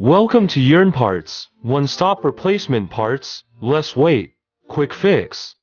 Welcome to Yearn Parts, one stop replacement parts, less wait, quick fix.